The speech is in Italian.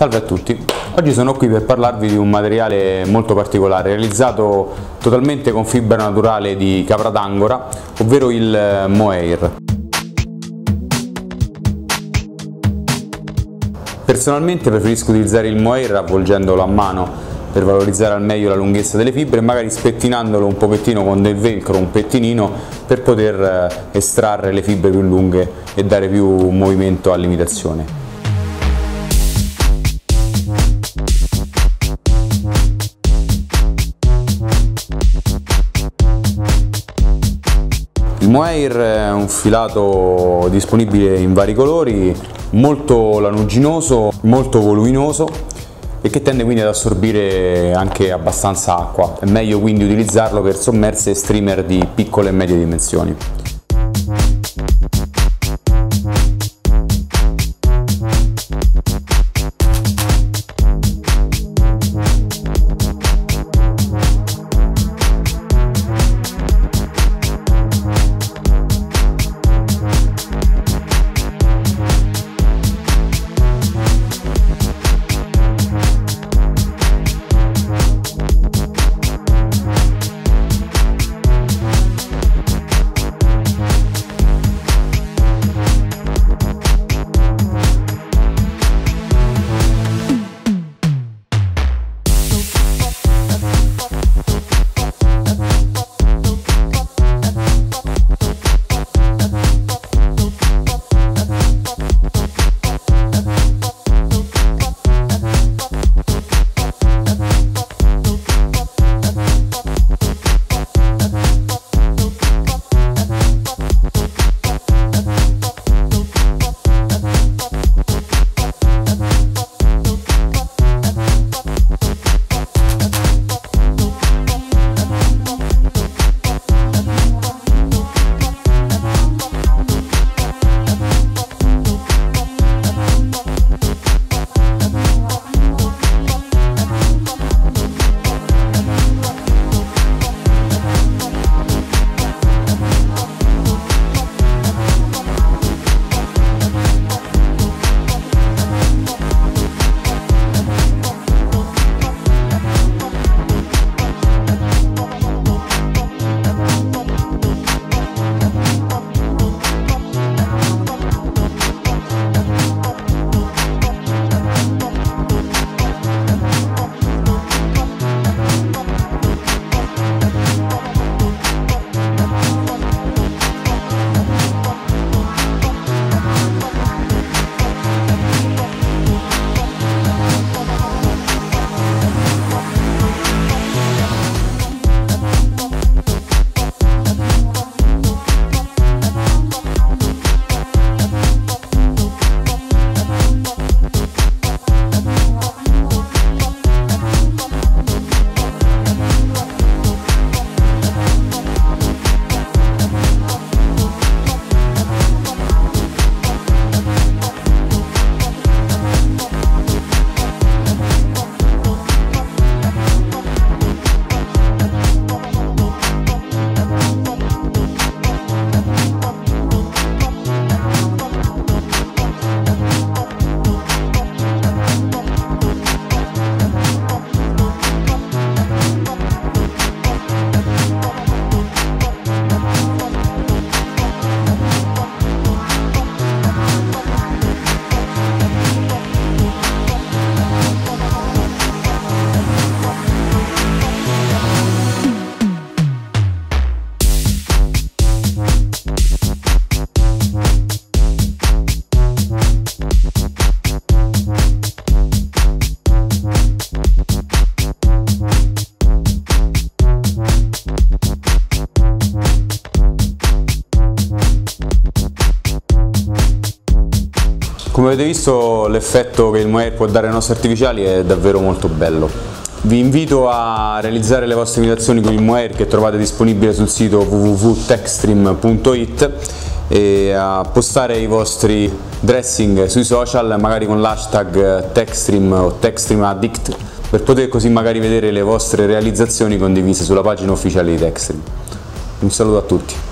Salve a tutti, oggi sono qui per parlarvi di un materiale molto particolare realizzato totalmente con fibra naturale di capra d'angora, ovvero il Mohair. Personalmente preferisco utilizzare il Mohair avvolgendolo a mano per valorizzare al meglio la lunghezza delle fibre magari spettinandolo un pochettino con del velcro, un pettinino per poter eh, estrarre le fibre più lunghe e dare più movimento all'imitazione. Mohair è un filato disponibile in vari colori, molto lanuginoso, molto voluminoso e che tende quindi ad assorbire anche abbastanza acqua. È meglio quindi utilizzarlo per sommerse e streamer di piccole e medie dimensioni. Come avete visto l'effetto che il Mohair può dare ai nostri artificiali è davvero molto bello. Vi invito a realizzare le vostre imitazioni con il Mohair che trovate disponibile sul sito www.techstream.it e a postare i vostri dressing sui social magari con l'hashtag Techstream o TechstreamAddict per poter così magari vedere le vostre realizzazioni condivise sulla pagina ufficiale di Techstream. Un saluto a tutti.